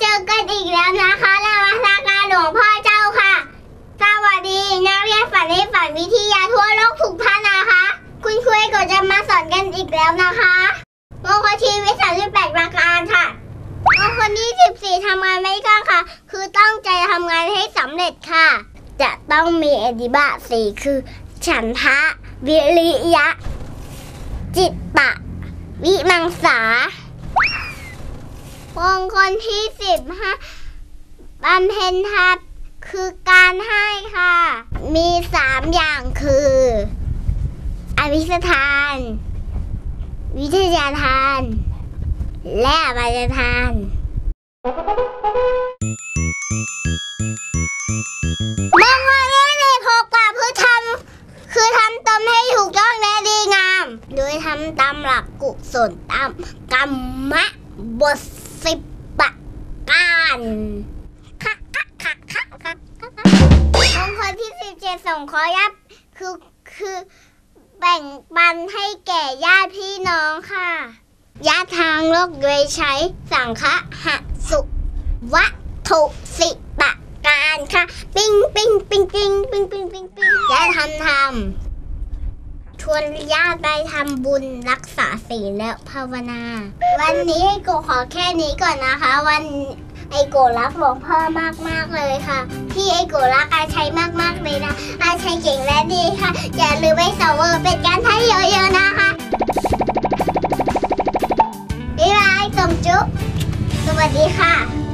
เจอกันอีกแล้วนะคะลาวาสาการหลวงพ่อเจ้าค่ะ สวัสดีนักเรียนฝันในฝันวิทยาทั่วโลกทุกท่านนะคะ คุณครูก็จะมาสอนกันอีกแล้วนะคะโมโคชีวิตสามสิปประการค่ะโมคนที่สิบสี่ทำงานไม่กล้าค่ะ คือตั้งใจทำงานให้สำเร็จค่ะ จะต้องมีอดิบะสี่คือ ฉันทะ วิริยะ จิตตะ วิมังสา มงคลที่15บห้าบำเพ็ญทัพคือการให้ค่ะ มีสามอย่างคือ อภิสทาน วิทยาทาน และอภัยทานมองว่าเรื่องในหกกว่าคือทำคือทำตนให้ถูกต้องและดีงาม โดยทำตามหลักกุศลตามกรรมะบท สิบประการค่ะค่ะค่ะค่ะค่ะค่ะมงคลที่สิบเจ็ดส่งขอยับคือคือแบ่งปันให้แก่ญาติพี่น้องค่ะญาติทางโลกโดยใช้สังฆะหะสุวัตถุสิบปะการค่ะ ปิ้งปิ้งปิ้งปิ้งปิ้งปิ้งปิ้งปิ้งญาติทำทำ ชวนญาติไปทำบุญรักษาศีลและภาวนา วันนี้ไอโกขอแค่นี้ก่อนนะคะ วันไอโกรักหลวงพ่อมากๆเลยค่ะที่ไอโกรักอาชัยมากๆเลยนะอาชัยเก่งและดีค่ะ อย่าลืมไปสวอเป็นการให้เยอะๆนะคะบ๊ายบายสมจุ๊บสวัสดีค่ะ